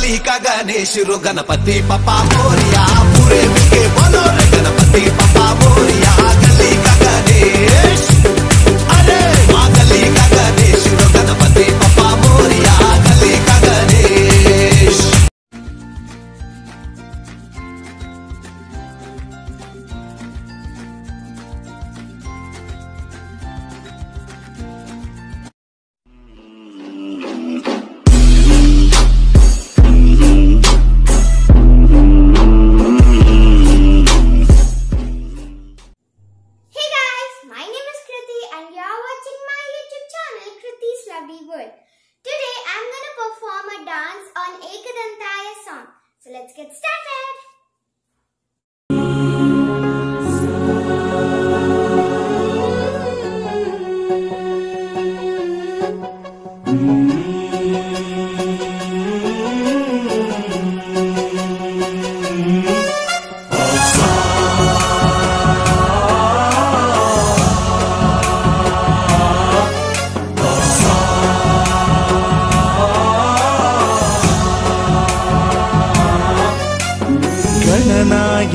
మల్లిక గణేశురు గణపతి పపా పూరియా పూరే వికే బలో గణపతి పపా. Lovely. Today I'm gonna perform a dance on Ekadantaya song. So let's get started. Mm-hmm.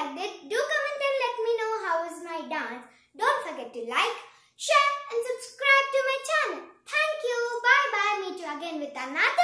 liked it. Do comment and let me know how is my dance. Don't forget to like, share and subscribe to my channel. Thank you. Bye-bye. Meet you again with another